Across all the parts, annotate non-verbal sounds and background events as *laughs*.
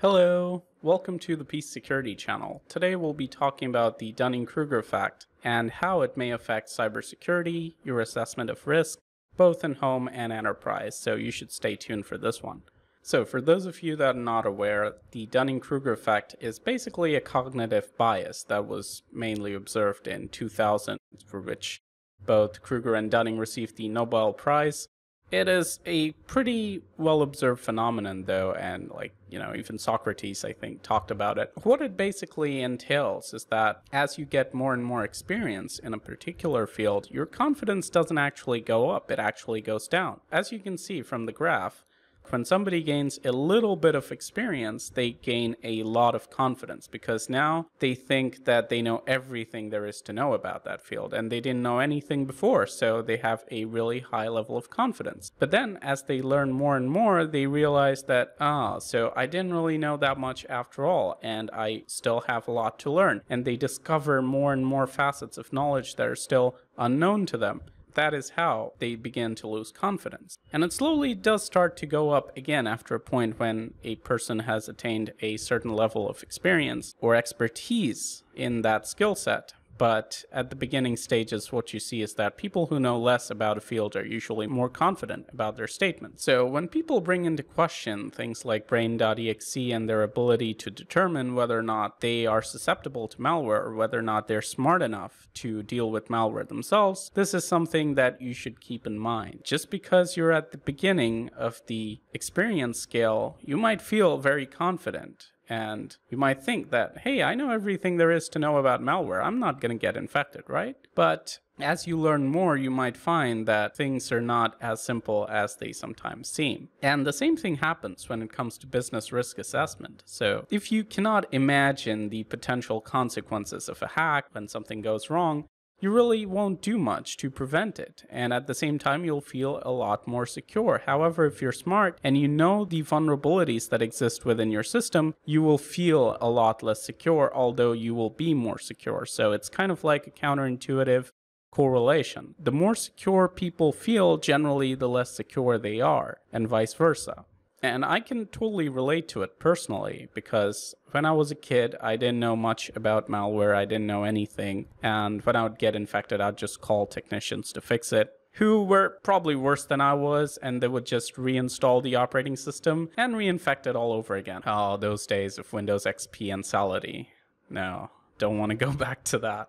Hello, welcome to the PC Security channel. Today we'll be talking about the Dunning-Kruger effect and how it may affect cybersecurity, your assessment of risk, both in home and enterprise, so you should stay tuned for this one. So for those of you that are not aware, the Dunning-Kruger effect is basically a cognitive bias that was mainly observed in 2000, for which both Kruger and Dunning received the Nobel Prize. It is a pretty well observed phenomenon, though, and like, you know, even Socrates, I think, talked about it. What it basically entails is that as you get more and more experience in a particular field, your confidence doesn't actually go up, it actually goes down. As you can see from the graph, when somebody gains a little bit of experience, they gain a lot of confidence because now they think that they know everything there is to know about that field and they didn't know anything before, so they have a really high level of confidence. But then as they learn more and more, they realize that, ah, so I didn't really know that much after all, and I still have a lot to learn. And they discover more and more facets of knowledge that are still unknown to them that is how they begin to lose confidence. And it slowly does start to go up again after a point when a person has attained a certain level of experience or expertise in that skill set but at the beginning stages, what you see is that people who know less about a field are usually more confident about their statements. So when people bring into question things like brain.exe and their ability to determine whether or not they are susceptible to malware or whether or not they're smart enough to deal with malware themselves, this is something that you should keep in mind. Just because you're at the beginning of the experience scale, you might feel very confident and you might think that, hey, I know everything there is to know about malware. I'm not going to get infected, right? But as you learn more, you might find that things are not as simple as they sometimes seem. And the same thing happens when it comes to business risk assessment. So if you cannot imagine the potential consequences of a hack when something goes wrong, you really won't do much to prevent it. And at the same time, you'll feel a lot more secure. However, if you're smart and you know the vulnerabilities that exist within your system, you will feel a lot less secure, although you will be more secure. So it's kind of like a counterintuitive correlation. The more secure people feel, generally, the less secure they are, and vice versa. And I can totally relate to it personally because when I was a kid, I didn't know much about malware. I didn't know anything. And when I would get infected, I'd just call technicians to fix it who were probably worse than I was, and they would just reinstall the operating system and reinfect it all over again. Oh, those days of Windows XP and Sality. No, don't want to go *laughs* back to that.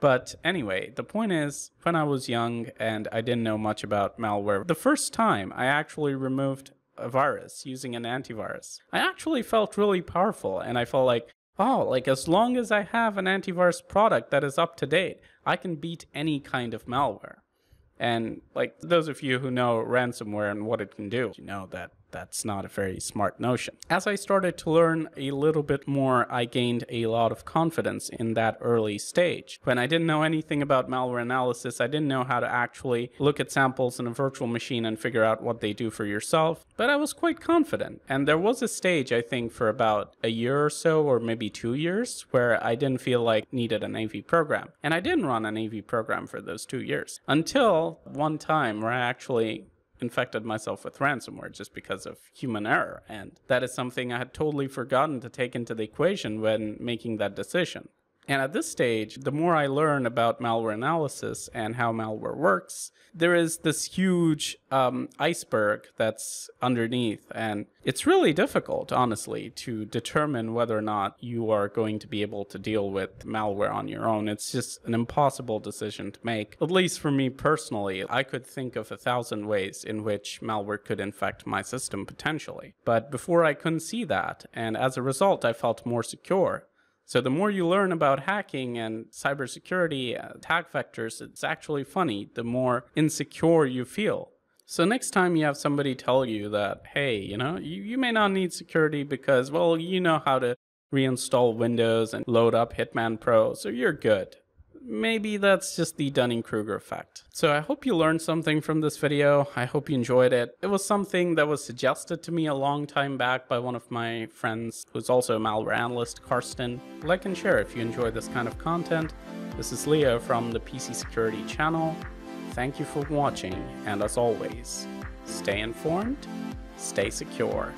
But anyway, the point is, when I was young and I didn't know much about malware, the first time I actually removed a virus using an antivirus. I actually felt really powerful and I felt like, oh, like as long as I have an antivirus product that is up to date, I can beat any kind of malware. And like those of you who know ransomware and what it can do, you know that that's not a very smart notion. As I started to learn a little bit more, I gained a lot of confidence in that early stage. When I didn't know anything about malware analysis, I didn't know how to actually look at samples in a virtual machine and figure out what they do for yourself, but I was quite confident. And there was a stage, I think, for about a year or so, or maybe two years, where I didn't feel like needed an AV program. And I didn't run an AV program for those two years until one time where I actually infected myself with ransomware just because of human error. And that is something I had totally forgotten to take into the equation when making that decision. And at this stage, the more I learn about malware analysis and how malware works, there is this huge um, iceberg that's underneath. And it's really difficult, honestly, to determine whether or not you are going to be able to deal with malware on your own. It's just an impossible decision to make. At least for me personally, I could think of a thousand ways in which malware could infect my system potentially. But before I couldn't see that. And as a result, I felt more secure. So the more you learn about hacking and cybersecurity attack vectors, it's actually funny, the more insecure you feel. So next time you have somebody tell you that, hey, you know, you, you may not need security because, well, you know how to reinstall Windows and load up Hitman Pro, so you're good maybe that's just the Dunning-Kruger effect. So I hope you learned something from this video. I hope you enjoyed it. It was something that was suggested to me a long time back by one of my friends who's also a malware analyst, Karsten. Like and share if you enjoy this kind of content. This is Leo from the PC Security channel. Thank you for watching, and as always, stay informed, stay secure.